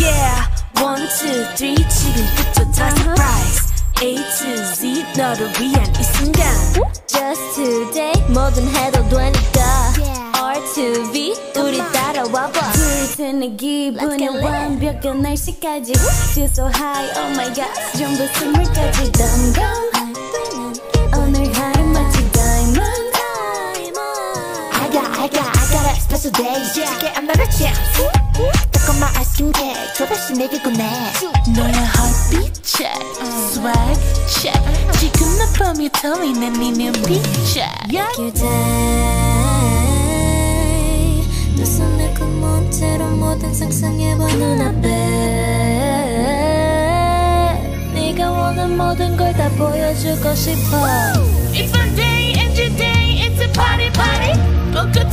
Yeah, one, two, three, 지금부터 다 surprise. A to Z 너를 위한 이 순간. Just today 뭐든 해도 되니까 R to V 우리 따라와 봐 불트는 기분이 완벽한 날씨까지 Feel so high, oh my god 전부 선물까지 덤덤 케이크 조금씩 내게 꺼내. 너의 heartbeat check, swag check. 지금 내 밤이 터미는 네 눈빛 check. Today 눈썹 내꿈먼 채로 모든 상상해봐 눈앞에 네가 원한 모든 걸 다 보여주고 싶어 It's my day and your day. It's a party party. 벚꽃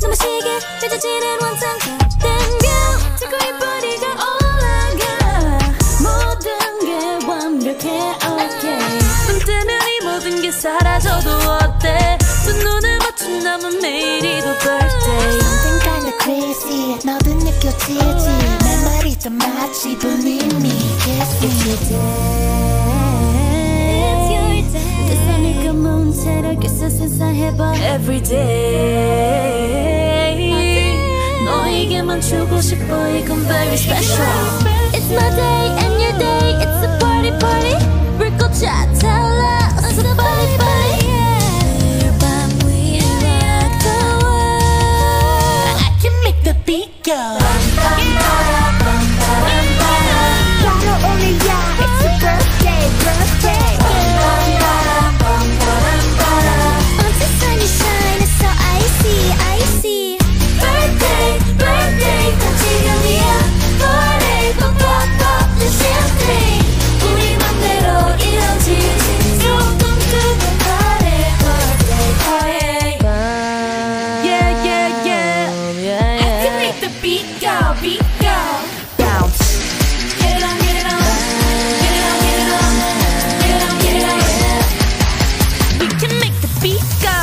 너 마시게 젖어지는 원상과 땡겨 자꾸 이 뿌리가 올라가. 모든 게 완벽해 okay 눈 뜨면 이 모든 게 사라져도 어때? 두 눈을 맞춘 남은 매일이 더 birthday. Something kinda crazy. 너도 느껴지지? 내 말이 좀 마치 분위미. Kiss me. It's your day 내 손을 감은 채로 kiss sensa해봐. Every day 내게만 주고 싶어 이건 very special. It's my day and your day It's a party party. 불꽃이 타올라 It's a party party Go! Pizca.